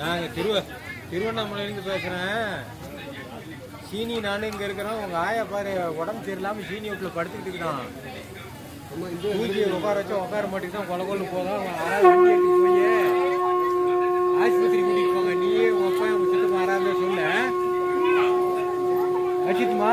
நான் திருவ திருவண்ணாமலையிலேருந்து பேசுகிறேன் சீனி நானும் இங்கே இருக்கிறோம். உங்கள் ஆயா பாரு உடம்பு சரியில்லாமல் சீனி வீட்டில் படுத்துக்கிட்டு இருக்கிறான். பூஜையை உட்கார வச்சு உட்கார கொலை போதும் அவன் ஆள் வண்டி எடுத்துட்டு போய் ஆஸ்பத்திரி கூட்டிட்டு போங்க. நீயே உன் அப்பா உங்க சித்தப்பா யாராவது சொல்ல. வச்சுட்டுமா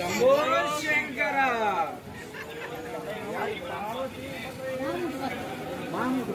ಶಂಭೋ ಶಂಕರ ಮಾಮೂಲು